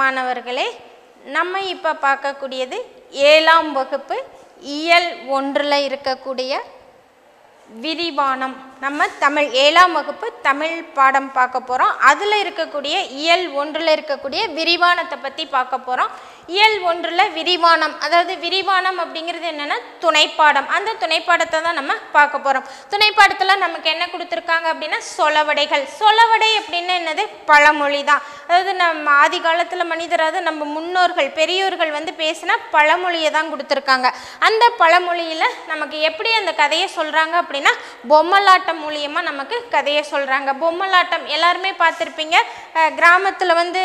மாணவர்களே நம்ம இப்போ பார்க்கக்கூடியது ஏழாம் வகுப்பு இயல் ஒன்றில் இருக்கக்கூடிய விரிவானம். நம்ம தமிழ் ஏழாம் வகுப்பு தமிழ் பாடம் பார்க்க போகிறோம் அதில் இருக்கக்கூடிய இயல் ஒன்றில் இருக்கக்கூடிய விரிவானத்தை பற்றி பார்க்க போகிறோம் இயல் ஒன்றில் விரிவானம் அதாவது விரிவானம் அப்படிங்கிறது என்னென்னா துணைப்பாடம். அந்த துணைப்பாடத்தை தான் நம்ம பார்க்க போகிறோம் துணைப்பாடத்தில் நமக்கு என்ன கொடுத்துருக்காங்க அப்படின்னா சொலவடைகள். சொலவடை அப்படின்னு என்னது? பழமொழி தான் அதாவது நம்ம ஆதி காலத்தில் மனிதராது நம்ம முன்னோர்கள் பெரியோர்கள் வந்து பேசினா பழமொழியை தான் கொடுத்துருக்காங்க. அந்த பழமொழியில் நமக்கு எப்படி அந்த கதையை சொல்கிறாங்க அப்படின்னா பொம்மலாட்டம் மூலியமாக நமக்கு கதையை சொல்கிறாங்க பொம்மலாட்டம் எல்லாருமே பார்த்துருப்பீங்க. கிராமத்தில் வந்து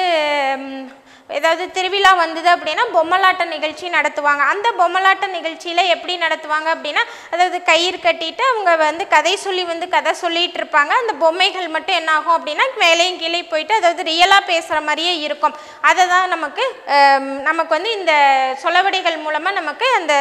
ஏதாவது திருவிழா வந்தது அப்படின்னா பொம்மலாட்ட நிகழ்ச்சி நடத்துவாங்க. அந்த பொம்மலாட்ட நிகழ்ச்சியில் எப்படி நடத்துவாங்க அப்படின்னா அதாவது கயிறு கட்டிட்டு அவங்க வந்து கதை சொல்லி வந்து கதை சொல்லிட்டு இருப்பாங்க. அந்த பொம்மைகள் மட்டும் என்ன ஆகும் அப்படின்னா மேலேயும் கீழே போயிட்டு அதாவது ரியலாக பேசுகிற மாதிரியே இருக்கும். அதை தான் நமக்கு நமக்கு வந்து இந்த சொலவடைகள் மூலமாக நமக்கு அந்த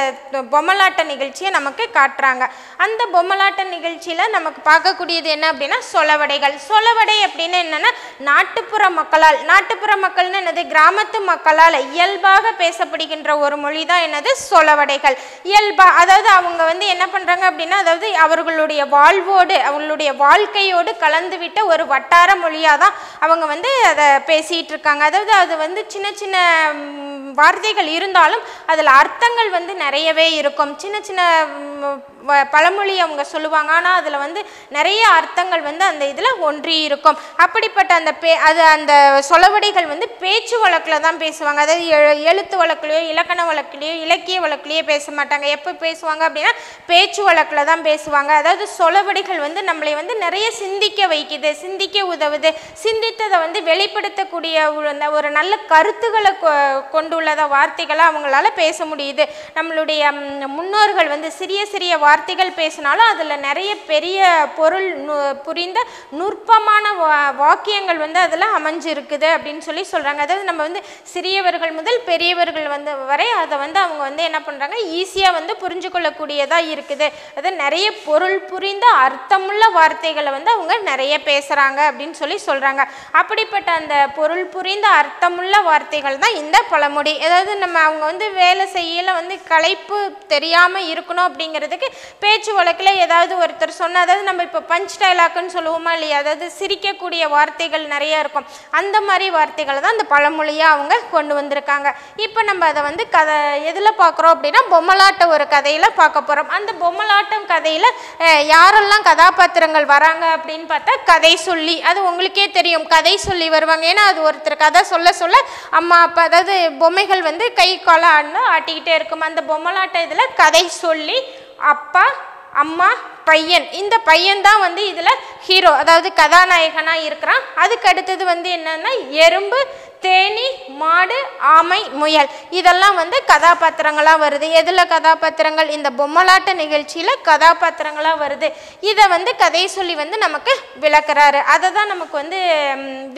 பொம்மலாட்ட நிகழ்ச்சியை நமக்கு காட்டுறாங்க. அந்த பொம்மலாட்ட நிகழ்ச்சியில் நமக்கு பார்க்கக்கூடியது என்ன அப்படின்னா சொலவடைகள். சொலவடை அப்படின்னு என்னென்னா நாட்டுப்புற மக்களால். நாட்டுப்புற மக்கள்னு என்னது? கிராமத்து மக்களால் இயல்பாக பேசப்படுகின்ற ஒரு மொழி தான் என்னது? சொலவடைகள். இயல்பா அதாவது அவங்க வந்து என்ன பண்ணுறாங்க அப்படின்னா அதாவது அவர்களுடைய வாழ்வோடு அவங்களுடைய வாழ்க்கையோடு கலந்துவிட்ட ஒரு வட்டார மொழியாக தான் அவங்க வந்து அதை பேசிகிட்டு இருக்காங்க அதாவது அது வந்து சின்ன சின்ன வார்த்தைகள் இருந்தாலும் அதில் அர்த்தங்கள் வந்து நிறையவே இருக்கும். சின்ன சின்ன பழமொழி அவங்க சொல்லுவாங்க. ஆனால் அதில் வந்து நிறைய அர்த்தங்கள் வந்து அந்த இதில் ஒன்றி இருக்கும். அப்படிப்பட்ட அந்த பே அது அந்த சொலவடைகள் வந்து பேச்சு வழக்கில் தான் பேசுவாங்க. அதாவது எழு- எழுத்து வழக்குலையோ இலக்கண வழக்குலையோ இலக்கிய வழக்குலையோ பேச மாட்டாங்க. எப்போ பேசுவாங்க அப்படின்னா பேச்சு வழக்கில் தான் பேசுவாங்க. அதாவது சொலவடைகள் வந்து நம்மளை வந்து நிறைய சிந்திக்க வைக்குது சிந்திக்க உதவுது. சிந்தித்ததை வந்து வெளிப்படுத்தக்கூடிய ஒரு அந்த ஒரு நல்ல கருத்துக்களை கொ- கொண்டுள்ளத வார்த்தைகளை அவங்களால பேச முடியுது. நம்மளுடைய முன்னோர்கள் வந்து சிறிய சிறிய வார்த்தைகள் பேசினாலும் அதில் நிறைய பெரிய பொருள் நு- புரிந்த நுட்பமான வா- வாக்கியங்கள் வந்து அதில் அமைஞ்சிருக்குது அப்படின்னு சொல்லி சொல்கிறாங்க அதாவது நம்ம வந்து சிறியவர்கள் முதல் பெரியவர்கள் வந்து வரை அதை வந்து அவங்க வந்து என்ன பண்ணுறாங்க ஈஸியாக வந்து புரிஞ்சு கொள்ளக்கூடியதாக இருக்குது. அது நிறைய பொருள் புரிந்த அர்த்தமுள்ள வார்த்தைகளை வந்து அவங்க நிறைய பேசுகிறாங்க அப்படின்னு சொல்லி சொல்கிறாங்க அப்படிப்பட்ட அந்த பொருள் புரிந்த அர்த்தமுள்ள வார்த்தைகள் தான் இந்த பழமொழி. அதாவது நம்ம அவங்க வந்து வேலை செய்யல வந்து களைப்பு தெரியாமல் இருக்கணும் அப்படிங்கிறதுக்கு பேச்சு வழக்கில் ஏதாவது ஒருத்தர் சொன்னால் அதாவது நம்ம இப்போ பஞ்ச் டைலாக்குன்னு சொல்லுவோமா இல்லையா அதாவது சிரிக்கக்கூடிய வார்த்தைகள் நிறைய இருக்கும். அந்த மாதிரி வார்த்தைகளை தான் அந்த பழமொழியாக அவங்க கொண்டு வந்திருக்காங்க. இப்போ நம்ம அதை வந்து கதை எதில் பார்க்குறோம் அப்படின்னா பொம்மலாட்ட ஒரு கதையில் பார்க்க போகிறோம். அந்த பொம்மலாட்டம் கதையில் யாரெல்லாம் கதாபாத்திரங்கள் வராங்க அப்படின்னு பார்த்தா கதை சொல்லி அது உங்களுக்கே தெரியும். கதை சொல்லி வருவாங்க. ஏன்னா அது ஒருத்தர் கதை சொல்ல சொல்ல அம்மா அப்பா அதாவது பொம்மைகள் வந்து கை காலை ஆடினா ஆட்டிக்கிட்டே இருக்கும். அந்த பொம்மலாட்ட இதில் கதை சொல்லி அப்பா அம்மா பையன். இந்த பையன் தான் வந்து இதில் ஹீரோ அதாவது கதாநாயகனாக இருக்கிறான். அதுக்கு அடுத்தது வந்து என்னென்னா எறும்பு தேனி மாடு ஆமை முயல். இதெல்லாம் வந்து கதாபாத்திரங்களாக வருது. எதில் கதாபாத்திரங்கள்? இந்த பொம்மலாட்ட நிகழ்ச்சியில் கதாபாத்திரங்களாக வருது. இதை வந்து கதை சொல்லி வந்து நமக்கு விளக்குறாரு. அதை தான் நமக்கு வந்து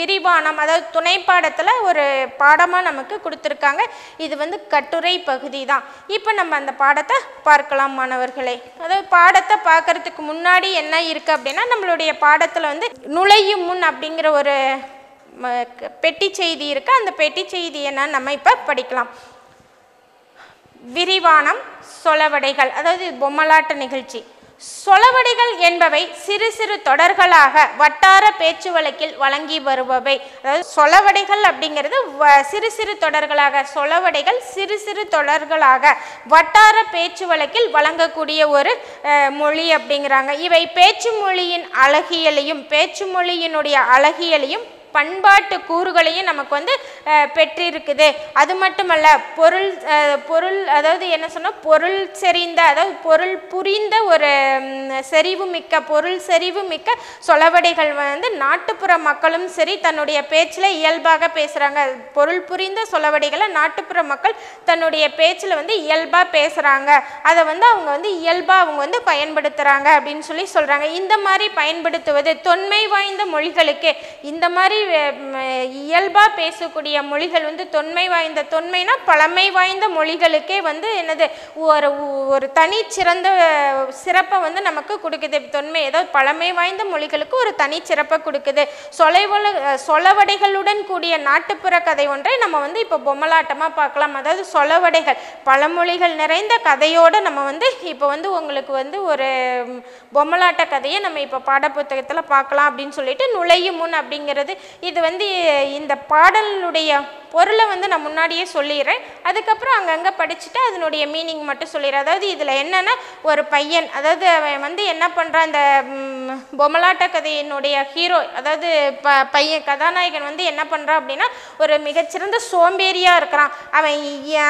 விரிவானம் அதாவது துணை பாடத்தில் ஒரு பாடமாக நமக்கு கொடுத்துருக்காங்க. இது வந்து கட்டுரை பகுதி தான். இப்போ நம்ம அந்த பாடத்தை பார்க்கலாம் மாணவர்களே. அதாவது பாடத்தை பார்க்கறதுக்கு முன்னாடி என்ன இருக்குது அப்படின்னா நம்மளுடைய பாடத்தில் வந்து நுழையும் முன் அப்படிங்கிற ஒரு பெட்டி செய்தி இருக்கு. அந்த பெட்டி செய்தி என்னன்னு நம்ம இப்போ படிக்கலாம். விரிவானம் சொலவடைகள் அதாவது பொம்மலாட்ட நிகழ்ச்சி. சொலவடைகள் என்பவை சிறு சிறு தொடர்களாக வட்டார பேச்சு வழக்கில் வழங்கி வருபவை. அதாவது சொலவடைகள் அப்படிங்கிறது வ- சிறு சிறு தொடர்களாக சொலவடைகள் சிறு சிறு தொடர்களாக வட்டார பேச்சு வழக்கில் வழங்கக்கூடிய ஒரு மொழி அப்படிங்கிறாங்க. இவை பேச்சு மொழியின் அழகியலையும் பேச்சு மொழியினுடைய அழகியலையும் பண்பாட்டு கூறுகளையும் நமக்கு வந்து பெற்றிருக்குது. அது மட்டுமல்ல பொருள் பொருள் அதாவது என்ன சொன்னால் பொருள் செறிந்த அதாவது பொருள் புரிந்த ஒரு செறிவு மிக்க பொருள் செறிவு மிக்க சொலவடைகள் வந்து நாட்டுப்புற மக்களும் சரி தன்னுடைய பேச்சில் இயல்பாக பேசுகிறாங்க பொருள் புரிந்த சொலவடைகளை நாட்டுப்புற மக்கள் தன்னுடைய பேச்சில் வந்து இயல்பாக பேசுகிறாங்க அதை வந்து அவங்க வந்து இயல்பாக அவங்க வந்து பயன்படுத்துகிறாங்க அப்படின்னு சொல்லி சொல்கிறாங்க இந்த மாதிரி பயன்படுத்துவது தொன்மை வாய்ந்த மொழிகளுக்கு இந்த மாதிரி இயல்பாக பேசக்கூடிய மொழிகள் வந்து தொன்மை வாய்ந்த தொன்மைனா பழமை வாய்ந்த மொழிகளுக்கே வந்து என்னது ஒரு ஒரு தனி சிறந்த சிறப்பை வந்து நமக்கு கொடுக்குது. தொன்மை ஏதாவது பழமை வாய்ந்த மொழிகளுக்கு ஒரு தனி சிறப்பை கொடுக்குது. சொலைவல சொலவடைகளுடன் கூடிய நாட்டுப்புற கதை ஒன்றை நம்ம வந்து இப்போ பொம்மலாட்டமாக பார்க்கலாம். அதாவது சொலவடைகள் பழமொழிகள் நிறைந்த கதையோடு நம்ம வந்து இப்போ வந்து உங்களுக்கு வந்து ஒரு பொம்மலாட்ட கதையை நம்ம இப்போ பாடப்புத்தகத்தில் பார்க்கலாம் அப்படின்னு சொல்லிட்டு நுழையும் முன் அப்படிங்கிறது இது வந்து இந்த பாடலுடைய பொருளை வந்து நான் முன்னாடியே சொல்லிடுறேன். அதுக்கப்புறம் அங்கங்கே படிச்சுட்டு அதனுடைய மீனிங் மட்டும் சொல்லிடுறேன். அதாவது இதில் என்னென்னா ஒரு பையன் அதாவது அவன் வந்து என்ன பண்ணுறான் இந்த பொம்மலாட்ட கதையினுடைய ஹீரோ அதாவது ப பையன் கதாநாயகன் வந்து என்ன பண்ணுறான் அப்படின்னா ஒரு மிகச்சிறந்த சோம்பேறியாக இருக்கிறான். அவன்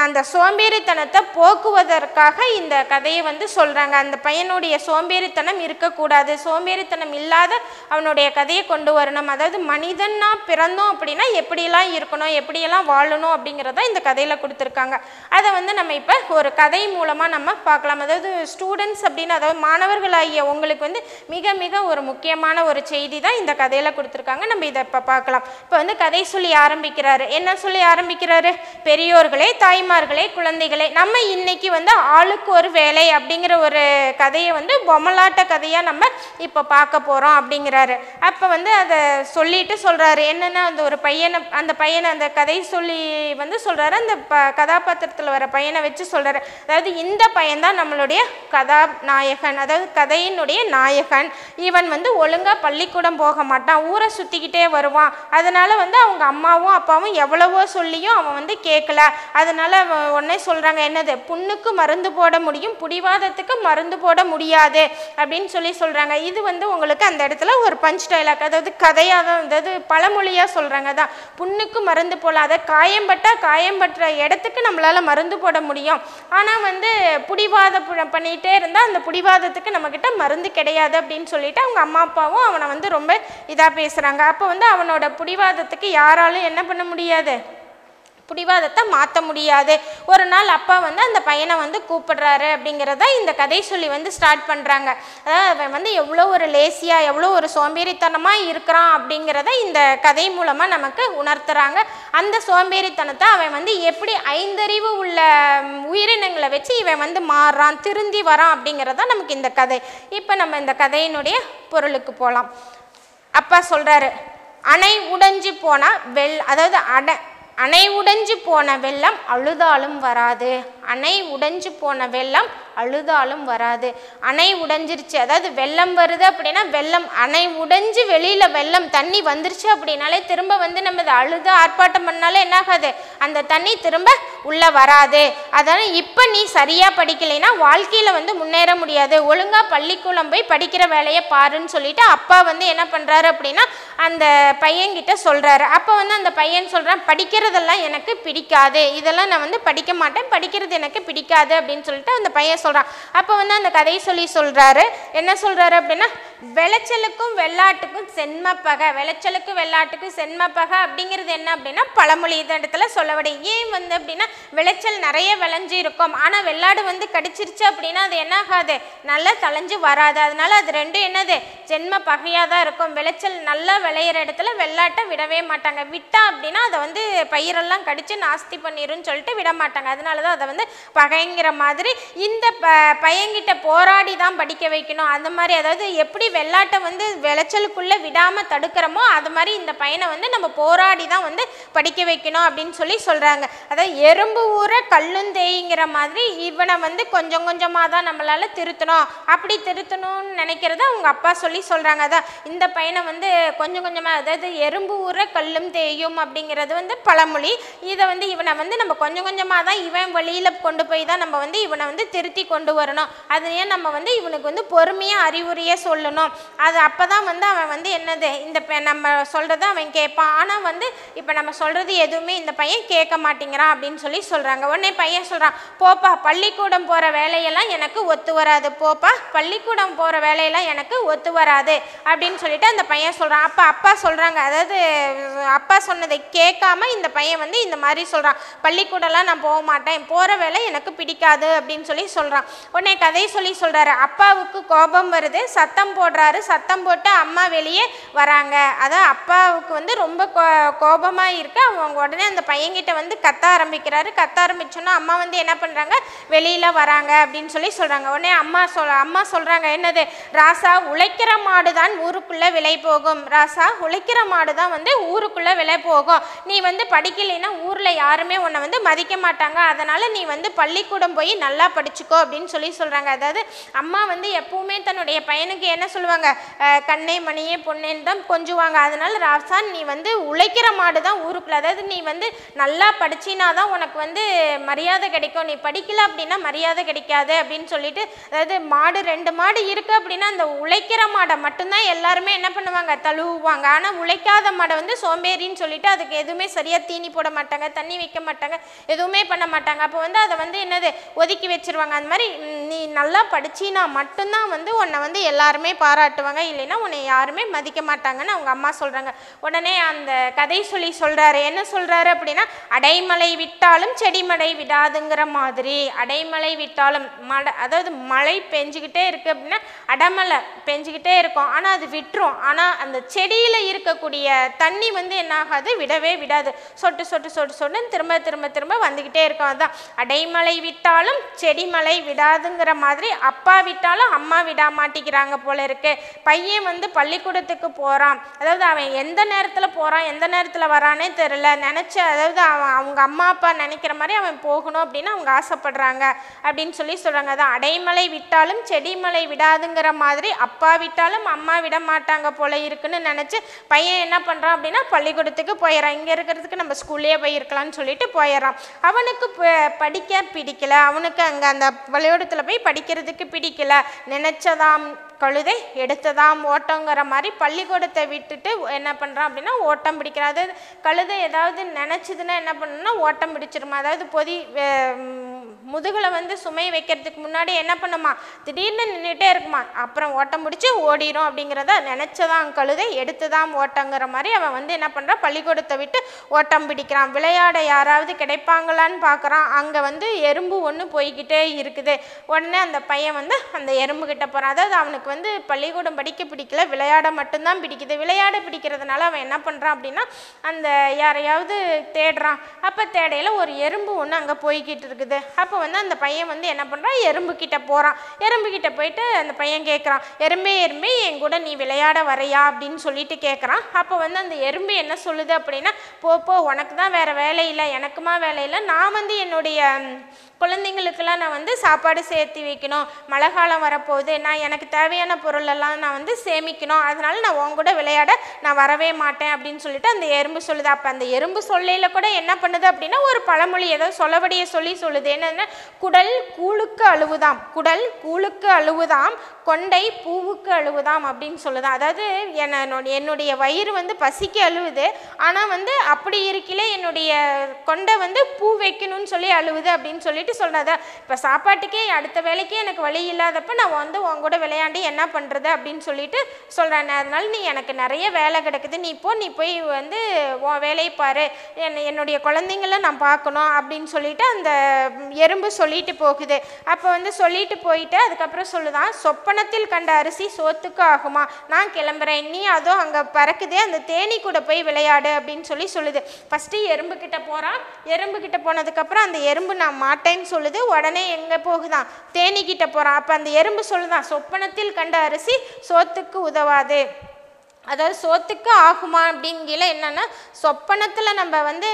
அந்த சோம்பேறித்தனத்தை போக்குவதற்காக இந்த கதையை வந்து சொல்கிறாங்க அந்த பையனுடைய சோம்பேறித்தனம் இருக்கக்கூடாது. சோம்பேறித்தனம் இல்லாத அவனுடைய கதையை கொண்டு வரணும். அதாவது மனிதனாக பிறந்தோம் அப்படின்னா எப்படிலாம் இருக்கணும்? எப்படி எப்படியெல்லாம் வாழணும் அப்படிங்கிறத இந்த கதையில் கொடுத்துருக்காங்க. அதை வந்து நம்ம இப்போ ஒரு கதை மூலமாக நம்ம பார்க்கலாம். அதாவது ஸ்டூடெண்ட்ஸ் அப்படின்னு அதாவது மாணவர்களாகிய உங்களுக்கு வந்து மிக மிக ஒரு முக்கியமான ஒரு செய்தி தான் இந்த கதையில் கொடுத்துருக்காங்க. நம்ம இதை இப்போ பார்க்கலாம். இப்போ வந்து கதை சொல்லி ஆரம்பிக்கிறாரு. என்ன சொல்லி ஆரம்பிக்கிறாரு? பெரியோர்களே தாய்மார்களே குழந்தைகளே நம்ம இன்னைக்கு வந்து ஆளுக்கு ஒரு வேலை அப்படிங்கிற ஒரு கதையை வந்து பொம்மலாட்ட கதையாக நம்ம இப்போ பார்க்க போகிறோம் அப்படிங்கிறாரு. அப்போ வந்து அதை சொல்லிட்டு சொல்கிறாரு என்னென்னா அந்த ஒரு பையனை அந்த பையனை அந்த கதை சொல்லி வந்து சொல்கிறாரு அந்த ப கதாபாத்திரத்தில் வர பையனை வச்சு சொல்கிறாரு அதாவது இந்த பையன்தான் நம்மளுடைய கதாநாயகன் அதாவது கதையினுடைய நாயகன். இவன் வந்து ஒழுங்காக பள்ளிக்கூடம் போக மாட்டான். ஊரை சுற்றிக்கிட்டே வருவான். அதனால் வந்து அவங்க அம்மாவும் அப்பாவும் எவ்வளவோ சொல்லியும் அவன் வந்து கேட்கல அதனால் உடனே சொல்கிறாங்க என்னது புண்ணுக்கு மருந்து போட முடியும் புடிவாதத்துக்கு மருந்து போட முடியாது? அப்படின்னு சொல்லி சொல்கிறாங்க இது வந்து உங்களுக்கு அந்த இடத்துல ஒரு பஞ்ச் டைலாக் அதாவது கதையாக தான் அதாவது பழமொழியாக சொல்கிறாங்க தான் புண்ணுக்கு மருந்து போடலாம் அதை காயம்பட்டால் காயம்பட்டுற இடத்துக்கு நம்மளால் மருந்து போட முடியும். ஆனால் வந்து புடிவாத பண்ணிகிட்டே இருந்தால் அந்த புடிவாதத்துக்கு நம்மக்கிட்ட மருந்து கிடையாது அப்படின்னு சொல்லிட்டு அவங்க அம்மா அப்பாவும் அவனை வந்து ரொம்ப இதாக பேசுகிறாங்க அப்போ வந்து அவனோட புடிவாதத்துக்கு யாராலும் என்ன பண்ண முடியாது? பிடிவாதத்தை மாற்ற முடியாது. ஒரு நாள் அப்பா வந்து அந்த பையனை வந்து கூப்பிடுறாரு அப்படிங்கிறத இந்த கதை சொல்லி வந்து ஸ்டார்ட் பண்ணுறாங்க அதாவது அவன் வந்து எவ்வளோ ஒரு லேசியாக எவ்வளோ ஒரு சோம்பேறித்தனமாக இருக்கிறான் அப்படிங்கிறத இந்த கதை மூலமாக நமக்கு உணர்த்துறாங்க. அந்த சோம்பேறித்தனத்தை அவன் வந்து எப்படி ஐந்தறிவு உள்ள உயிரினங்களை வச்சு இவன் வந்து மாறுறான் திருந்தி வரான் அப்படிங்கிறத நமக்கு இந்த கதை. இப்போ நம்ம இந்த கதையினுடைய பொருளுக்கு போகலாம் அப்பா சொல்கிறாரு அணை உடைஞ்சு போனால் வெள் அதாவது அடை அணை உடைஞ்சு போன வெள்ளம் அழுதாலும் வராது. அணை உடைஞ்சு போன வெள்ளம் அழுதாலும் வராது. அணை உடைஞ்சிருச்சு. அதாவது வெள்ளம் வருது அப்படின்னா வெள்ளம் அணை உடைஞ்சு வெளியில் வெள்ளம் தண்ணி வந்துருச்சு அப்படின்னாலே திரும்ப வந்து நம்ம இதை அழுது ஆர்ப்பாட்டம் பண்ணாலே என்னாகாது? அந்த தண்ணி திரும்ப உள்ளே வராது. அதனால் இப்போ நீ சரியாக படிக்கலைன்னா வாழ்க்கையில் வந்து முன்னேற முடியாது. ஒழுங்காக பள்ளிக்கூடம் போய் படிக்கிற வேலையை பாருன்னு சொல்லிட்டு அப்பா வந்து என்ன பண்ணுறாரு அப்படின்னா அந்த பையன்கிட்ட சொல்கிறாரு அப்போ வந்து அந்த பையன் சொல்கிறான் படிக்கிறதெல்லாம் எனக்கு பிடிக்காது. இதெல்லாம் நான் வந்து படிக்க மாட்டேன். படிக்கிறது எனக்கு பிடிக்காது அப்படின்னு சொல்லிட்டு அந்த பையன் சொல்கிறான் அப்போ வந்து அந்த கதையை சொல்லி சொல்கிறாரு என்ன சொல்கிறாரு அப்படின்னா விளைச்சலுக்கும் வெள்ளாட்டுக்கும் சென்மப்பகை விளைச்சலுக்கும் வெள்ளாட்டுக்கும் சென்மப்பகை அப்படிங்கிறது என்ன அப்படின்னா பழமொழி இந்த இடத்துல சொல்லவிட ஏன் வந்து அப்படின்னா விளைச்சல் நிறைய விளைஞ்சு இருக்கும் ஆனால் வெள்ளாடு வந்து கடிச்சிருச்சு அப்படின்னா அது என்ன ஆகாது நல்லா தளைஞ்சு வராது. அதனால அது ரெண்டும் என்னது? ஜென்ம பகையாக தான் இருக்கும். விளைச்சல் நல்லா விளையிற இடத்துல வெள்ளாட்டை விடவே மாட்டாங்க. விட்டா அப்படின்னா அதை வந்து பயிரெல்லாம் கடிச்சு நாஸ்தி பண்ணிடும்னு சொல்லிட்டு விட மாட்டாங்க. அதனால தான் அதை வந்து பகைங்கிற மாதிரி இந்த ப பையன்கிட்ட போராடி தான் படிக்க வைக்கணும். அந்த மாதிரி அதாவது எப்படி வெள்ளாட்டை வந்து விளைச்சலுக்குள்ளே விடாமல் தடுக்கிறோமோ அது மாதிரி இந்த பையனை வந்து நம்ம போராடி தான் வந்து படிக்க வைக்கணும் அப்படின்னு சொல்லி சொல்கிறாங்க அதாவது எறும்பு ஊற கல்லுந்தேய்ங்கிற மாதிரி இவனை வந்து கொஞ்சம் கொஞ்சமாக தான் நம்மளால் திருத்தணும். அப்படி திருத்தணும்னு நினைக்கிறத அவங்க அப்பா சொல்லி சொல்கிறாங்க அதான் இந்த பையனை வந்து கொஞ்சம் கொஞ்சமாக அதாவது எறும்பு ஊற கல்லும் தேயும் அப்படிங்கிறது வந்து பழமொழி. இதை வந்து இவனை வந்து நம்ம கொஞ்சம் கொஞ்சமாக தான் இவன் வழியில் கொண்டு போய் தான் நம்ம வந்து இவனை வந்து திருத்தி கொண்டு வரணும். அதையே நம்ம வந்து இவனுக்கு வந்து பொறுமையாக அறிவுரையே சொல்லணும். அது அப்போ தான் வந்து அவன் வந்து என்னது இந்த ப- நம்ம சொல்கிறத அவன் கேட்பான். ஆனால் வந்து இப்போ நம்ம சொல்கிறது எதுவுமே இந்த பையன் கேட்க மாட்டேங்கிறான் அப்படின்னு சொல்லி சொல்கிறாங்க உடனே பையன் சொல்கிறான் போப்பா பள்ளிக்கூடம் போகிற வேலையெல்லாம் எனக்கு ஒத்து வராது. போப்பா பள்ளிக்கூடம் போகிற வேலையெல்லாம் எனக்கு ஒத்து வராது. அப்படின்னு சொல்லிட்டு அந்த பையன் சொல்கிறான் அப்போ அப்பா சொல்கிறாங்க அதாவது அப்பா சொன்னதை கேட்காம இந்த பையன் வந்து இந்த மாதிரி சொல்கிறான் பள்ளிக்கூடம்லாம் நான் போக மாட்டேன். போகிற வேலை எனக்கு பிடிக்காது அப்படின்னு சொல்லி சொல்கிறான் உடனே கதை சொல்லி சொல்கிறாரு அப்பாவுக்கு கோபம் வருது. சத்தம் போடுறாரு. சத்தம் போட்டு அம்மா வெளியே வராங்க. அதான் அப்பாவுக்கு வந்து ரொம்ப கோ கோபமாக இருக்கு. அவங்க உடனே அந்த பையன்கிட்ட வந்து கத்த ஆரம்பிக்கிறாரு. கத்த ஆரம்பிச்சோன்னா அம்மா வந்து என்ன பண்ணுறாங்க வெளியில் வராங்க அப்படின்னு சொல்லி சொல்கிறாங்க உடனே அம்மா சொல் அம்மா சொல்கிறாங்க என்னது? ராசா உழைக்கிற மாடு தான் ஊருக்குள்ளே விலை போகும். ராசா உழைக்கிற மாடு தான் வந்து ஊருக்குள்ளே விலை போகும். நீ வந்து படிக்கலைன்னா ஊரில் யாருமே உன்னை வந்து மதிக்க மாட்டாங்க. அதனால் நீ வந்து பள்ளிக்கூடம் போய் நல்லா படிச்சுக்கோ அப்படின்னு சொல்லி சொல்கிறாங்க அதாவது அம்மா வந்து எப்பவுமே தன்னுடைய பையனுக்கு என்ன சொல்லுவாங்க? கண்ணே மணியே பொண்ணேன்னு தான் கொஞ்சுவாங்க. அதனால் ராசான் நீ வந்து உழைக்கிற மாடு தான் ஊருக்குள்ள. அதாவது நீ வந்து நல்லா படிச்சினா தான் உனக்கு வந்து மரியாதை கிடைக்கும். நீ படிக்கல அப்படின்னா மரியாதை கிடைக்காது அப்படின்னு சொல்லிட்டு அதாவது மாடு ரெண்டு மாடு இருக்குது அப்படின்னா அந்த உழைக்கிற மாடை மட்டும்தான் எல்லாருமே என்ன பண்ணுவாங்க? தழுவுவாங்க. ஆனால் உழைக்காத மாடை வந்து சோம்பேறின்னு சொல்லிட்டு அதுக்கு எதுவுமே சரியாக தீனி போட மாட்டாங்க தண்ணி வைக்க மாட்டாங்க எதுவுமே பண்ண மாட்டாங்க. அப்போ வந்து அதை வந்து என்னது ஒதுக்கி வச்சிருவாங்க. அந்த மாதிரி நீ நல்லா படிச்சினா மட்டும்தான் வந்து உன்னை வந்து எல்லாருமே பாராட்டுவாங்க. இல்லைன்னா உன்னை யாருமே மதிக்க மாட்டாங்கன்னு அவங்க அம்மா சொல்கிறாங்க உடனே அந்த கதை சொல்லி சொல்கிறாரு என்ன சொல்கிறாரு அப்படின்னா அடைமலை விட்டாலும் செடிமலை விடாதுங்கிற மாதிரி. அடைமலை விட்டாலும் மழை அதாவது மழை பெஞ்சுக்கிட்டே இருக்குது அப்படின்னா அடமலை பெஞ்சுக்கிட்டே இருக்கும். ஆனால் அது விட்டுரும். ஆனால் அந்த செடியில் இருக்கக்கூடிய தண்ணி வந்து என்ன ஆகாது விடவே விடாது. சொட்டு சொட்டு சொட்டு சொட்டுன்னு திரும்ப திரும்ப திரும்ப வந்துக்கிட்டே இருக்கும். அதான் அடைமலை விட்டாலும் செடிமலை விடாதுங்கிற மாதிரி அப்பா விட்டாலும் அம்மா விட மாட்டேங்கிறாங்க போல இருக்கு. பையன் வந்து பள்ளிக்கூடத்துக்கு போகிறான் அதாவது அவன் எந்த நேரத்தில் போகிறான் எந்த நேரத்தில் வரானே தெரில நினச்ச அதாவது அவன் அவங்க அம்மா அப்பா நினைக்கிற மாதிரி அவன் போகணும் அப்படின்னு அவங்க ஆசைப்படுறாங்க. அப்படின்னு சொல்லி சொல்கிறாங்க அதான் அடைமலை விட்டாலும் செடிமலை விடாதுங்கிற மாதிரி அப்பா விட்டாலும் அம்மா விட மாட்டாங்க போல இருக்குன்னு நினச்சி பையன் என்ன பண்ணுறான் அப்படின்னா பள்ளிக்கூடத்துக்கு போயிடறான். இங்கே இருக்கிறதுக்கு நம்ம ஸ்கூல்லேயே போயிருக்கலாம்னு சொல்லிட்டு போயிடறான். அவனுக்கு படி படிக்க பிடிக்கல. அவனுக்கு அங்கே அந்த பள்ளிக்கூடத்தில் போய் படிக்கிறதுக்கு பிடிக்கல. நினச்சதாம் கழுதை எடுத்ததாம் ஓட்டங்கிற மாதிரி பள்ளிக்கூடத்தை விட்டுட்டு என்ன பண்ணுறான் அப்படின்னா ஓட்டம் பிடிக்கிறான். அதாவது கழுதை ஏதாவது நினச்சதுன்னா என்ன பண்ணணும்னா ஓட்டம் பிடிச்சிருமா? அதாவது பொதி முதுகில் வந்து சுமை வைக்கிறதுக்கு முன்னாடி என்ன பண்ணுமா? திடீர்னு நின்றுட்டே இருக்குமா? அப்புறம் ஓட்டம் பிடிச்சி ஓடிரும் அப்படிங்கிறத நினச்சதான் கழுதை எடுத்துதான் ஓட்டங்கிற மாதிரி அவன் வந்து என்ன பண்ணுறான் பள்ளிக்கூடத்தை விட்டு ஓட்டம் பிடிக்கிறான். விளையாட யாராவது கிடைப்பாங்களான்னு பார்க்குறான். அங்கே வந்து எறும்பு ஒன்று போய்கிட்டே இருக்குது. உடனே அந்த பையன் வந்து அந்த எறும்புக்கிட்ட போகிறான் அதாவது அவனுக்கு வந்து பள்ளிக்கூடம் படிக்க பிடிக்கல விளையாட மட்டும்தான் பிடிக்குது. விளையாட பிடிக்கிறதுனால அவன் என்ன பண்ணுறான் அப்படின்னா அந்த யாரையாவது தேடுறான். அப்போ தேடையில் ஒரு எறும்பு ஒன்று அங்கே போய்கிட்டு இருக்குது. அப்போ வந்து அந்த பையன் வந்து என்ன பண்ணுறான் எறும்புக்கிட்ட போகிறான் எறும்புக்கிட்ட போயிட்டு அந்த பையன் கேட்குறான் எறும்பே எறும்பே என் கூட நீ விளையாட வரையா? அப்படின்னு சொல்லிட்டு கேட்குறான் அப்போ வந்து அந்த எறும்பு என்ன சொல்லுது அப்படின்னா போ போ உனக்கு தான் வேறு வேலை இல்லை. எனக்குமா வேலை இல்லை. நான் வந்து என்னுடைய குழந்தைங்களுக்கெல்லாம் நான் வந்து சாப்பாடு சேர்த்து வைக்கணும். மழை காலம் வரப்போகுது. நான் எனக்கு தேவையான பொருளெல்லாம் நான் வந்து சேமிக்கணும். அதனால் நான் உன் கூட விளையாட நான் வரவே மாட்டேன் அப்படின்னு சொல்லிட்டு அந்த எறும்பு சொல்லுது. அப்போ அந்த எறும்பு சொல்லையில் கூட என்ன பண்ணுது அப்படின்னா ஒரு பழமொழி ஏதோ சொல்லபடியே சொல்லி சொல்லுது. என்னென்னா குடல் கூழுக்கு அழுவுதாம். குடல் கூழுக்கு அழுவுதாம். கொண்டை பூவுக்கு அழுவுதாம் அப்படின்னு சொல்லுதான் அதாவது என்னுடைய வயிறு வந்து பசிக்கு அழுவுது. ஆனால் வந்து அப்படி இருக்கல என்னுடைய கொண்டை வந்து பூ வைக்கணும்னு சொல்லி அழுவுது. அப்படின்னு சொல்லிட்டு சொல்கிறதா இப்போ சாப்பாட்டுக்கே அடுத்த வேலைக்கே எனக்கு வழி இல்லாதப்ப நான் வந்து உன் கூட விளையாண்டு என்ன பண்ணுறது அப்படின்னு சொல்லிட்டு சொல்கிறேன் அதனால நீ எனக்கு நிறைய வேலை கிடக்குது. நீ போ நீ போய் வந்து உன் வேலையை பாரு. என்ன என்னுடைய குழந்தைங்கள நான் பார்க்கணும் அப்படின்னு சொல்லிட்டு அந்த எறும்பு சொல்லிட்டு போகுது. அப்போ வந்து சொல்லிட்டு போயிட்டு அதுக்கப்புறம் சொல்லுதான் சொப்பனத்தில் கண்ட அரிசி சோத்துக்கு ஆகுமா? நான் கிளம்புறேன். நீ அதோ அங்கே பறக்குதே அந்த தேனி கூட போய் விளையாடு அப்படின்னு சொல்லி சொல்லுது. ஃபஸ்ட்டு எறும்பு கிட்ட போகிறான் எறும்பு கிட்ட போனதுக்கப்புறம் அந்த எறும்பு நான் மாட்டேன்னு சொல்லுது உடனே எங்கே போகுதான்? தேனிக்கிட்ட போகிறான் அப்போ அந்த எறும்பு சொல்லுதான் சொப்பனத்தில் கண்ட அரிசி சோத்துக்கு உதவாது. அதாவது சோத்துக்கு ஆகுமா அப்படிங்கிற என்னென்னா சொப்பனத்தில் நம்ம வந்து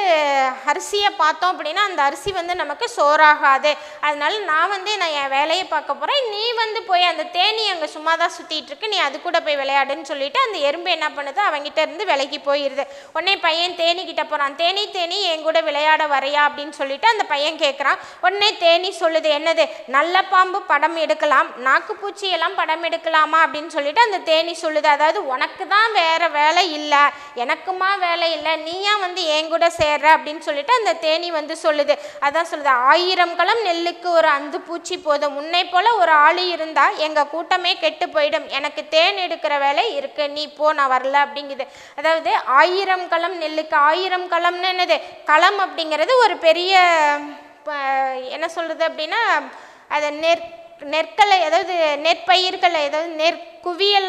அரிசியை பார்த்தோம் அப்படின்னா அந்த அரிசி வந்து நமக்கு சோறாகாது. அதனால நான் வந்து நான் என் வேலையை பார்க்க போகிறேன் நீ வந்து போய் அந்த தேனி அங்கே சும்மா தான் சுற்றிட்டு இருக்கு. நீ அது கூட போய் விளையாடுன்னு சொல்லிட்டு அந்த எறும்பு என்ன பண்ணுது? அவங்ககிட்ட இருந்து விலகி போயிடுது உடனே பையன் தேனி கிட்ட போகிறான் தேனி தேனி என் கூட விளையாட வரையா அப்படின்னு சொல்லிட்டு அந்த பையன் கேட்குறான் உடனே தேனி சொல்லுது என்னது? நல்ல பாம்பு படம் எடுக்கலாம். நாக்குப்பூச்சி எல்லாம் படம் எடுக்கலாமா? அப்படின்னு சொல்லிட்டு அந்த தேனி சொல்லுது. அதாவது உனக்கு தான் வேறு வேலை இல்லை. எனக்குமா வேலை இல்லை. நீயா வந்து என் கூட சேர்ற அப்படின்னு சொல்லிட்டு அந்த தேனி வந்து சொல்லுது. அதான் சொல்லுது. ஆயிரம் களம் நெல்லுக்கு ஒரு அந்து பூச்சி போதும். உன்னை போல் ஒரு ஆள் இருந்தால் எங்கள் கூட்டமே கெட்டு போயிடும். எனக்கு தேன் எடுக்கிற வேலை இருக்கு. நீ போ நான் வரல அப்படிங்குது. அதாவது ஆயிரம் களம் நெல்லுக்கு ஆயிரம் களம்னு என்னது? களம் அப்படிங்கிறது ஒரு பெரிய என்ன சொல்கிறது அப்படின்னா அதை நெற் நெற்களை அதாவது நெற்பயிர்களை அதாவது நெற் குவியல்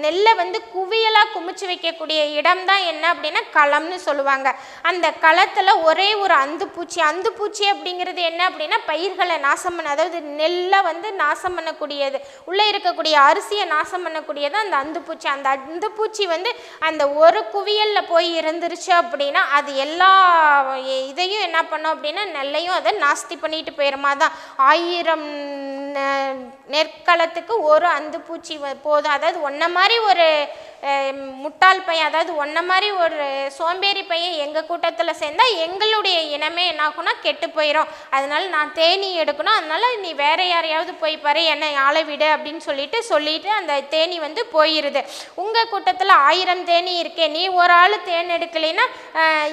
நெல்லை வந்து குவியலாக குமிச்சு வைக்கக்கூடிய இடம் தான் என்ன அப்படின்னா களம்னு சொல்லுவாங்க. அந்த களத்தில் ஒரே ஒரு அந்துப்பூச்சி அந்துப்பூச்சி அப்படிங்கிறது என்ன அப்படின்னா பயிர்களை நாசம் பண்ண அதாவது நெல்லை வந்து நாசம் பண்ணக்கூடியது உள்ளே இருக்கக்கூடிய அரிசியை நாசம் பண்ணக்கூடியது அந்த அந்துப்பூச்சி அந்த அந்துப்பூச்சி வந்து அந்த ஒரு குவியலில் போய் இருந்துருச்சு அப்படின்னா அது எல்லா இதையும் என்ன பண்ணும் அப்படின்னா நெல்லையும் அதை நாஸ்தி பண்ணிட்டு போயிருமா. தான் ஆயிரம் நெ- நெற்களத்துக்கு ஒரு அந்துப்பூச்சி வ- போதும். அதாவது ஒன்றை மாதிரி ஒரு முட்டாள் பையன் அதாவது ஒன்றை மாதிரி ஒரு சோம்பேறி பையன் எங்கள் கூட்டத்தில் சேர்ந்தா எங்களுடைய இனமே என்னாகும்னா கெட்டு போயிடும் அதனால நான் தேனி எடுக்கணும். அதனால நீ வேற யாரையாவது போய் பாரு என்னை ஆளை விடு அப்படின்னு சொல்லிட்டு சொல்லிட்டு அந்த தேனி வந்து போயிருது. உங்கள் கூட்டத்தில் ஆயிரம் தேனி இருக்கே நீ ஒரு ஆள் தேன் எடுக்கலைன்னா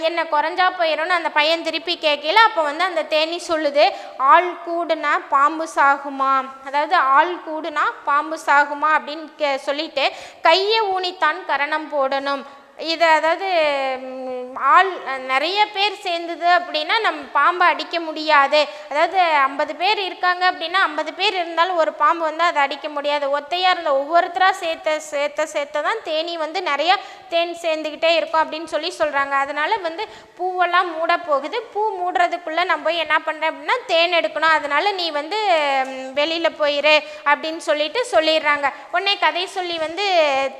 என்னை குறைஞ்சா போயிடும்னு அந்த பையன் திருப்பி கேட்கல அப்போ வந்து அந்த தேனி சொல்லுது ஆள் கூடுனா பாம்பு சாகுமா? அதாவது ஆள் கூடுனா பாம்பு சாகுமா அப்படின்னு கே சொல்லிட்டு கையை ஊனி தன் கரணம் போடணும். இதை அதாவது ஆள் நிறைய பேர் சேர்ந்தது அப்படின்னா நம்ம பாம்பை அடிக்க முடியாது. அதாவது ஐம்பது பேர் இருக்காங்க அப்படின்னா ஐம்பது பேர் இருந்தாலும் ஒரு பாம்பு வந்து அதை அடிக்க முடியாது. ஒத்தையாக இருந்த ஒவ்வொருத்தராக சேர்த்த சேர்த்த சேர்த்த தான் தேனி வந்து நிறையா தேன் சேர்ந்துக்கிட்டே இருக்கும் அப்படின்னு சொல்லி சொல்கிறாங்க அதனால் வந்து பூவெல்லாம் மூட போகுது பூ மூடுறதுக்குள்ளே நம்ம போய் என்ன பண்ணுறேன் அப்படின்னா தேன் எடுக்கணும். அதனால் நீ வந்து வெளியில் போயிரு அப்படின்னு சொல்லிட்டு சொல்லிடுறாங்க. உடனே கதை சொல்லி வந்து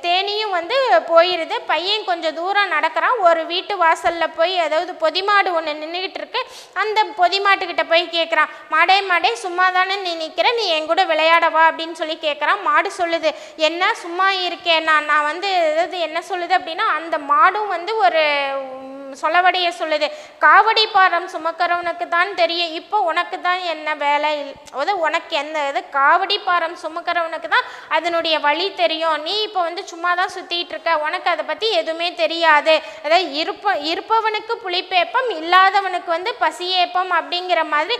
தேனியும் வந்து போயிடுது பையன் கொஞ்சம் தூரம் நடக்கிறான். ஒரு வீட்டு வாசலில் போய் அதாவது பொதிமாடு ஒன்று நின்றுக்கிட்டு இருக்கு. அந்த பொதிமாட்டுக்கிட்ட போய் கேட்குறான் மாடே மாடே சும்மா தானே நீ நிற்கிற நீ என் கூட விளையாடவா அப்படின்னு சொல்லி கேட்குறான் மாடு சொல்லுது என்ன? சும்மா இருக்கேன் நான் நான் வந்து எதாவது என்ன சொல்லுது அப்படின்னா அந்த மாடும் வந்து ஒரு சொல்லவடைய சொல்லுது. காவடி பாரம் சுமக்கிறவனுக்கு தான் தெரியும். இப்போ உனக்கு தான் என்ன வேலை அதாவது உனக்கு எந்த இது காவடி பாரம் சுமக்கிறவனுக்கு தான் அதனுடைய வழி தெரியும். நீ இப்போ வந்து சும்மா தான் சுற்றிட்டு இருக்க உனக்கு அதை பற்றி எதுவுமே தெரியாது. அதாவது இருப்ப இருப்பவனுக்கு புளிப்பேப்பம் இல்லாதவனுக்கு வந்து பசியேப்பம் அப்படிங்கிற மாதிரி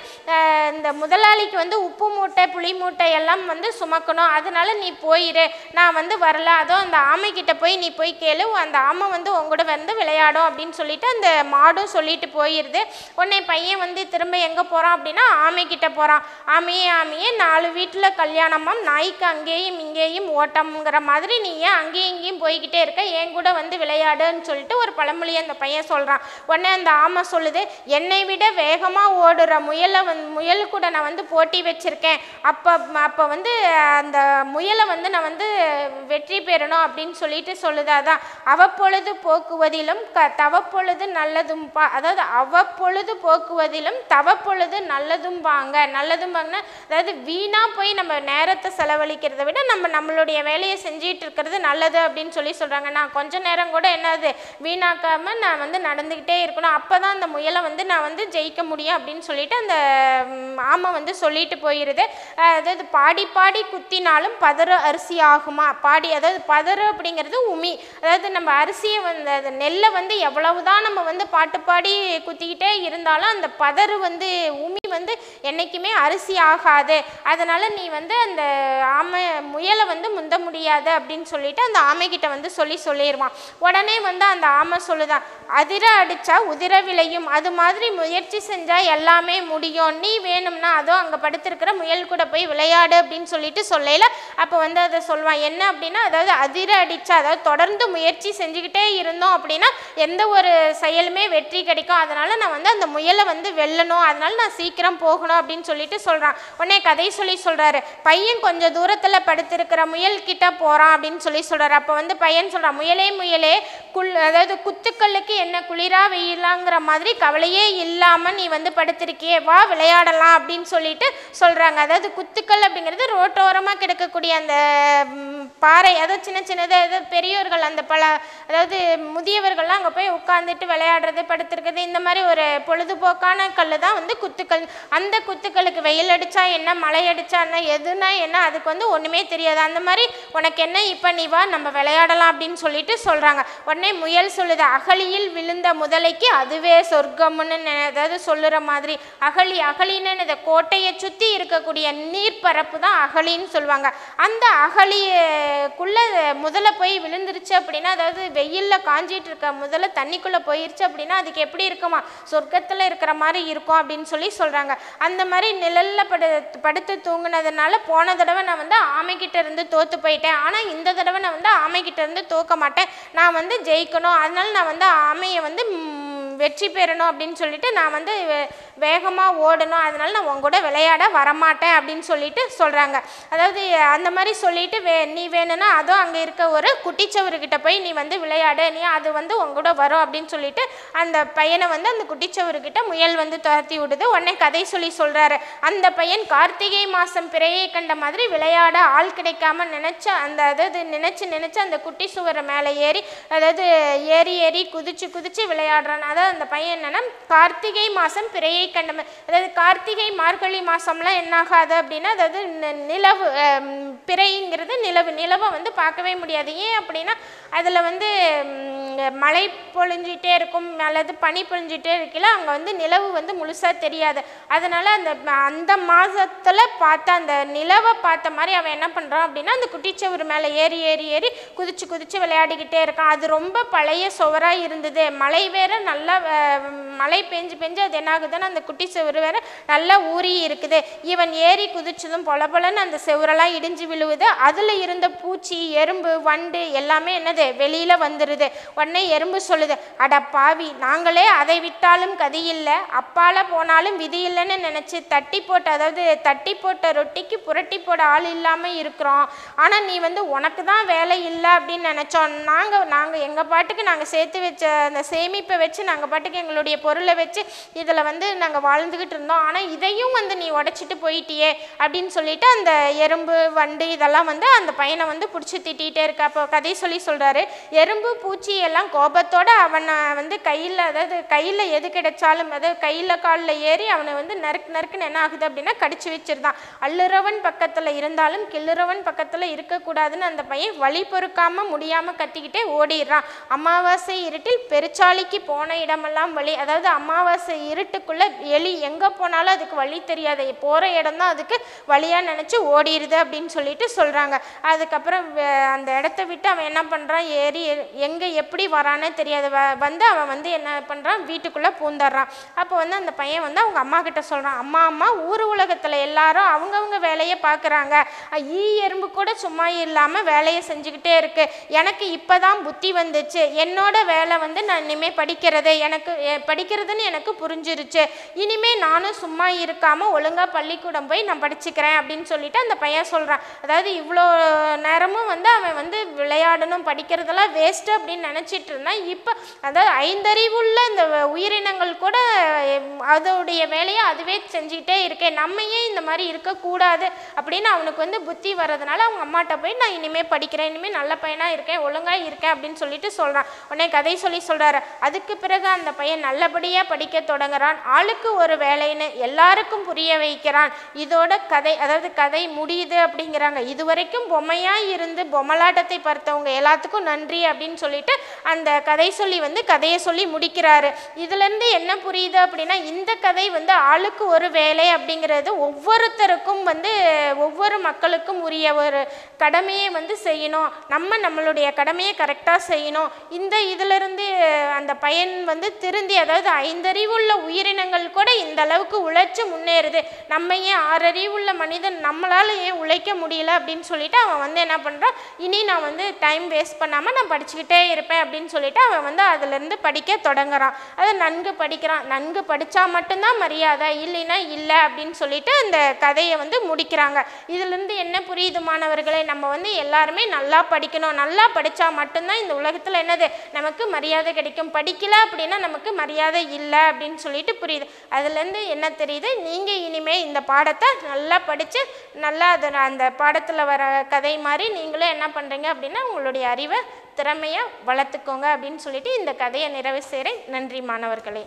இந்த முதலாளிக்கு வந்து உப்பு மூட்டை புளி மூட்டை எல்லாம் வந்து சுமக்கணும். அதனால நீ போயிரு. நான் வந்து வரல. அதோ அந்த ஆமைக்கிட்ட போய் நீ போய் கேளு. அந்த ஆமை வந்து உங்களோட வந்து விளையாடும் அப்படின்னு சொல்லிட்டு அந்த மாடும் சொல்லிட்டு போயிடுது உடனே பையன் வந்து திரும்ப எங்கே போகிறான் அப்படின்னா ஆமைக்கிட்ட போகிறான் ஆமையே ஆமையே நாலு வீட்டில் கல்யாணமாம் நாய்க்கு அங்கேயும் இங்கேயும் ஓட்டம்ங்கிற மாதிரி நீ ஏன் அங்கேயும் இங்கேயும் போய்கிட்டே இருக்க? என் கூட வந்து விளையாடுன்னு சொல்லிட்டு ஒரு பழமொழியை அந்த பையன் சொல்கிறான் உடனே அந்த ஆமை சொல்லுது என்னை விட வேகமாக ஓடுற முயலை வந் முயல் கூட நான் வந்து போட்டி வச்சுருக்கேன். அப்போ அப்போ வந்து அந்த முயலை வந்து நான் வந்து வெற்றி பெறணும் அப்படின்னு சொல்லிட்டு சொல்லுது. அதான். அவப்பொழுது போக்குவதிலும் க தவப்பொழுது நல்லதும் பா அதாவது அவப்பொழுது போக்குவதிலும் தவப்பொழுது நல்லதும் வாங்க நல்லதும் அதாவது வீணாக போய் நம்ம நேரத்தை செலவழிக்கிறதை விட நம்ம நம்மளுடைய வேலையை செஞ்சிட்டு இருக்கிறது நல்லது அப்படின்னு சொல்லி சொல்கிறாங்க நான் கொஞ்ச நேரம் கூட என்னது வீணாக்காமல் நான் வந்து நடந்துக்கிட்டே இருக்கணும். அப்போ தான் அந்த முயலை வந்து நான் வந்து ஜெயிக்க முடியும் அப்படின்னு சொல்லிட்டு அந்த ஆமை வந்து சொல்லிட்டு போயிடுது அதாவது பாடி பாடி குத்தினாலும் பதறு அரிசி ஆகுமா? பாடி அதாவது பதறு அப்படிங்கிறது உமி. அதாவது நம்ம அரிசியை வந்து அது நெல்லை வந்து எவ்வளவுதான் நம்ம வந்து பாட்டு பாடி குத்திக்கிட்டே இருந்தாலும் அந்த பதறு வந்து உமி வந்து என்றைக்குமே அரிசி ஆகாது. அதனால் நீ வந்து அந்த ஆமை முயலை வந்து முந்த முடியாது அப்படின்னு சொல்லிட்டு அந்த ஆமைக்கிட்ட வந்து சொல்லி சொல்லிடுவான் உடனே வந்து அந்த ஆமை சொல்லுதான் அதிர அடித்தா உதிர விளையும். அது மாதிரி முயற்சி செஞ்சால் எல்லாமே முடியும். நீ வேணும்னா அதோ அங்கே படுத்திருக்கிற முயல் கூட போய் விளையாடு அப்படின்னு சொல்லிட்டு சொல்லையில அப்போ வந்து அதை சொல்லுவான். என்ன அப்படின்னா அதாவது அதிர அடித்தா அதாவது தொடர்ந்து முயற்சி செஞ்சுக்கிட்டே இருந்தோம் அப்படின்னா எந்த ஒரு செயலுமே வெற்றி கிடைக்கும். அதனால் நான் வந்து அந்த முயலை வந்து வெல்லணும். அதனால் நான் சீக்கிரம் போகணும் அப்படின்னு சொல்லிட்டு சொல்கிறான் உடனே கதை சொல்லி சொல்கிறாரு பையன் கொஞ்சம் தூரத்தில் படுத்திருக்கிற முயல் கிட்ட போகிறான் அப்படின்னு சொல்லி சொல்கிறார் அப்போ வந்து பையன் சொல்கிறான் முயலே முயலே குள் அதாவது குத்துக்கல்லுக்கு என்ன குளிரா வெயிலாங்கிற மாதிரி கவலையே இல்லாமல் நீ வந்து படுத்திருக்கியே வா விளையாடலாம் அப்படின்னு சொல்லிட்டு சொல்கிறாங்க அதாவது குத்துக்கள் அப்படிங்கிறது ரோட்டோரமாக கிடக்கக்கூடிய அந்த பாறை அதாவது சின்ன சின்னதாக ஏதோ பெரியோர்கள் அந்த பல அதாவது முதியவர்கள்லாம் அங்கே போய் உட்காந்துட்டு விளையாடுறது படுத்துருக்குறது இந்த மாதிரி ஒரு பொழுதுபோக்கான கல் தான் வந்து குத்துக்கள். அந்த குத்துக்களுக்கு வெயில் அடித்தா என்ன மழை அடித்தா என்ன எதுனா என்ன அதுக்கு வந்து ஒன்றுமே தெரியாது. அந்த மாதிரி உனக்கு என்ன இப்போ நீ வா நம்ம விளையாடலாம் அப்படின்னு சொல்லிட்டு சொல்கிறாங்க உடனே முயல் சொல்லுது அகலியில் அகழியில் விழுந்த முதலைக்கு அதுவே சொர்க்கம்னு அதாவது சொல்லுற மாதிரி. அகழி அகழின்னு இந்த கோட்டையை சுற்றி இருக்கக்கூடிய நீர்ப்பரப்பு தான் அகழின்னு சொல்லுவாங்க. அந்த அகழிக்குள்ள முதல்ல போய் விழுந்துருச்சு அப்படின்னா அதாவது வெயிலில் காஞ்சிட்டு இருக்க முதல்ல தண்ணிக்குள்ளே போயிருச்சு அப்படின்னா அதுக்கு எப்படி இருக்குமா? சொர்க்கத்தில் இருக்கிற மாதிரி இருக்கும் அப்படின்னு சொல்லி சொல்கிறாங்க அந்த மாதிரி நிழல்ல படு படுத்து தூங்கினதுனால போன தடவை நான் வந்து ஆமை இருந்து தோற்று போயிட்டேன். ஆனால் இந்த தடவை நான் வந்து ஆமைக்கிட்ட இருந்து தோக்க மாட்டேன். நான் வந்து ஜெயிக்கணும். அதனால நான் வந்து ஆமையை வந்து வெற்றி பெறணும் அப்படின்னு சொல்லிட்டு நான் வந்து வேகமாக ஓடணும் அதனால நான் உன் கூட விளையாட வரமாட்டேன் அப்படின்னு சொல்லிட்டு சொல்கிறாங்க அதாவது அந்த மாதிரி சொல்லிட்டு வே நீ வேணும்னா அதுவும் அங்கே இருக்க ஒரு குட்டிச்சவர்கிட்ட போய் நீ வந்து விளையாடு நீ அது வந்து உங்க கூட வரும் அப்படின்னு சொல்லிட்டு அந்த பையனை வந்து அந்த குட்டிச்சவர்கிட்ட முயல் வந்து துரத்தி விடுது. உடனே கதை சொல்லி சொல்கிறாரு அந்த பையன் கார்த்திகை மாதம் பிறையை கண்ட மாதிரி விளையாட ஆள் கிடைக்காம நினச்ச அந்த அதாவது நினச்சி நினச்சி அந்த குட்டி சுவரை மேலே ஏறி அதாவது ஏறி ஏறி குதிச்சு குதிச்சு விளையாடுறான். அதாவது அந்த பையன் என்னன்னா கார்த்திகை மாதம் பிறையை கண்ட அதாவது கார்த்திகை மார்கழி மாதம்லாம் என்னாகாது அப்படின்னா அதாவது நிலவு பிறைங்கிறது நிலவு. நிலவை வந்து பார்க்கவே முடியாது. ஏன் அப்படின்னா அதில் வந்து மழை பொழிஞ்சிட்டே இருக்கும் அல்லது பனி பொழிஞ்சிட்டே இருக்கல அங்கே வந்து நிலவு வந்து முழுசாக தெரியாது. அதனால் அந்த அந்த மாதத்தில் பார்த்த அந்த நிலவை பார்த்த மாதிரி அவன் என்ன பண்ணுறான் அப்படின்னா அந்த குட்டிச்சவர் மேலே ஏறி ஏறி ஏறி குதிச்சு குதிச்சு விளையாடிக்கிட்டே இருக்கான். அது ரொம்ப பழைய சுவராக இருந்தது. மழை வேற நல்லா மழை பெஞ்சு பெஞ்சு அது என்ன ஆகுதுன்னா அந்த குட்டி செவரு வேற நல்லா ஊறி இருக்குது. இவன் ஏறி குதிச்சதும் பொல அந்த செவரெல்லாம் இடிஞ்சு விழுவுது. அதில் இருந்த பூச்சி எறும்பு வண்டு எல்லாமே என்னது? வெளியில் வந்துடுது உடனே எறும்பு சொல்லுது அட பாவி நாங்களே அதை விட்டாலும் கதி இல்லை. அப்பால போனாலும் விதி இல்லைன்னு நினச்சி தட்டி போட்ட அதாவது தட்டி போட்ட ரொட்டிக்கு புரட்டி போட ஆள் இல்லாமல் இருக்கிறோம். ஆனால் நீ வந்து உனக்கு தான் வேலை இல்லை அப்படின்னு நினச்சோம். நாங்கள் நாங்கள் எங்கள் பாட்டுக்கு நாங்கள் சேர்த்து வச்ச அந்த சேமிப்பை வச்சு நாங்கள் பாட்டுக்கு எங்களுடைய பொருளை வச்சு இதில் வந்து நாங்கள் வாழ்ந்துக்கிட்டு இருந்தோம். ஆனால் இதையும் வந்து நீ உடச்சிட்டு போயிட்டியே அப்படின்னு சொல்லிட்டு அந்த எறும்பு வண்டு இதெல்லாம் வந்து அந்த பையனை வந்து பிடிச்சி திட்டிகிட்டே இருக்கா. அப்போ கதை சொல்லி சொல்கிறாரு எறும்பு பூச்சி எல்லாம் கோபத்தோடு அவனை வந்து கையில் அதாவது கையில் எது கிடைச்சாலும் அதாவது கையில் காலில் ஏறி அவனை வந்து நறுக்கு நறுக்குன்னு என்ன ஆகுது அப்படின்னா கடிச்சு வச்சிருந்தான். அள்ளுறவன் பக்கத்தில் இருந்தாலும் கிள்ளுறவன் பக்கத்தில் இருக்கக்கூடாதுன்னு அந்த பையன் வழி பொறுக்காமல் முடியாமல் கத்திக்கிட்டே ஓடிடுறான். அமாவாசை இருட்டில் பெருச்சாளிக்கு போன இடமெல்லாம் வழி அதாவது அமாவாசை இருட்டுக்குள்ளே எலி எங்கே போனாலும் அதுக்கு வழி தெரியாது. போகிற இடம் தான் அதுக்கு வழியாக நினச்சி ஓடிடுது அப்படின்னு சொல்லிட்டு சொல்கிறாங்க அதுக்கப்புறம் வே- அந்த இடத்த விட்டு அவன் என்ன பண்ணுறான் ஏறி எங்கே எப்படி வரானே தெரியாது. வ- வந்து அவன் வந்து என்ன பண்ணுறான் வீட்டுக்குள்ளே பூந்துடுறான். அப்போ வந்து அந்த பையன் வந்து அவங்க அம்மா கிட்ட சொல்கிறான் அம்மா அம்மா ஊர் உலகத்தில் எல்லாரும் அவங்கவுங்க வேலையை பார்க்குறாங்க. ஈ எறும்பு கூட சும்மா இல்லாமல் வேலையை செஞ்சுக்கிட்டே இருக்கு. எனக்கு இப்போ தான் புத்தி வந்துச்சு. என்னோட வேலை வந்து நான் இனிமேல் படிக்கிறது எனக்கு படிக்கிறதுன்னு எனக்கு புரிஞ்சிருச்சு. இனிமே நானும் சும்மா இருக்காமல் ஒழுங்காக பள்ளிக்கூடம் போய் நான் படிச்சுக்கிறேன் அப்படின்னு சொல்லிட்டு அந்த பையன் சொல்கிறான் அதாவது இவ்வளோ நேரமும் வந்து அவன் வந்து விளையாடணும் படிக்கிறதெல்லாம் வேஸ்ட்டு அப்படின்னு நினச்சிட்டு இருந்தான். இப்போ அதாவது ஐந்தறிவுள்ள இந்த உயிரினங்கள் கூட அதோடைய வேலையை அதுவே செஞ்சுக்கிட்டே இருக்கேன் நம்ம ஏன் இந்த மாதிரி இருக்கக்கூடாது அப்படின்னு அவனுக்கு வந்து புத்தி வர்றதுனால அவங்க அம்மாட்ட போய் நான் இனிமேல் படிக்கிறேன் இனிமேல் நல்ல பையனாக இருக்கேன் ஒழுங்காக இருக்கேன் அப்படின்னு சொல்லிட்டு சொல்கிறான் உடனே கதை சொல்லி சொல்கிறாரு அதுக்கு பிறகு அந்த பையன் நல்லபடியாக படிக்க தொடங்குறான். ஆளுக்கு ஒரு வேலைன்னு எல்லாருக்கும் புரிய வைக்கிறான். இதோட கதை அதாவது கதை முடியுது அப்படிங்கிறாங்க. இதுவரைக்கும் பொம்மையாக இருந்து பொம்மலாட்டத்தை பார்த்தவங்க எல்லாத்துக்கும் நன்றி அப்படின்னு சொல்லிட்டு அந்த கதை சொல்லி வந்து கதையை சொல்லி முடிக்கிறாரு. இதுலேருந்து என்ன புரியுது அப்படின்னா இந்த கதை வந்து ஆளுக்கு ஒரு வேலை அப்படிங்கிறது ஒவ்வொருத்தருக்கும் வந்து ஒவ்வொரு மக்களுக்கும் உரிய ஒரு கடமையை வந்து செய்யணும். நம்ம நம்மளுடைய கடமையை கரெக்டாக செய்யணும். இந்த இதிலிருந்து அந்த பயன் வந்து திருந்தி அதாவது ஐந்தறிவுள்ள உயிரினங்கள் கூட இந்த அளவுக்கு உழைச்சி முன்னேறுது. நம்ம ஏன் ஆறறிவுள்ள மனிதன் நம்மளால் ஏன் உழைக்க முடியல அப்படின்னு சொல்லிட்டு அவன் வந்து என்ன பண்ணுறான் இனி நான் வந்து டைம் வேஸ்ட் பண்ணாமல் நான் படிச்சுக்கிட்டே இருப்பேன் அப்படின்னு சொல்லிட்டு அவன் வந்து அதுலேருந்து படிக்க தொடங்குறான். அதை நன்கு படிக்கிறான். நன்கு படித்தா மட்டும்தான் மரியாதை இல்லைன்னா இல்லை அப்படின்னு சொல்லிட்டு அந்த கதையை வந்து முடிக்கிறாங்க. இதுலேருந்து என்ன புரியுது மாணவர்களை? நம்ம வந்து எல்லாருமே நல்லா படிக்கணும். நல்லா படித்தா மட்டும்தான் இந்த உலகத்தில் என்னது? நமக்கு மரியாதை கிடைக்கும். படிக்கல அப்படின்னா நமக்கு மரியாதை இல்லை அப்படின்னு சொல்லிட்டு புரியுது. அதுலேருந்து என்ன தெரியுது? நீங்கள் இனிமேல் இந்த பாடத்தை நல்லா படித்து நல்லா அதை அந்த பாடத்தில் வர கதை மாதிரி நீங்களும் என்ன பண்ணுறீங்க அப்படின்னா உங்களுடைய அறிவை திறமையை வளர்த்துக்கோங்க அப்படின்னு சொல்லிட்டு இந்த கதையை நிறைவு செய்கிறேன் நன்றி மாணவர்களே.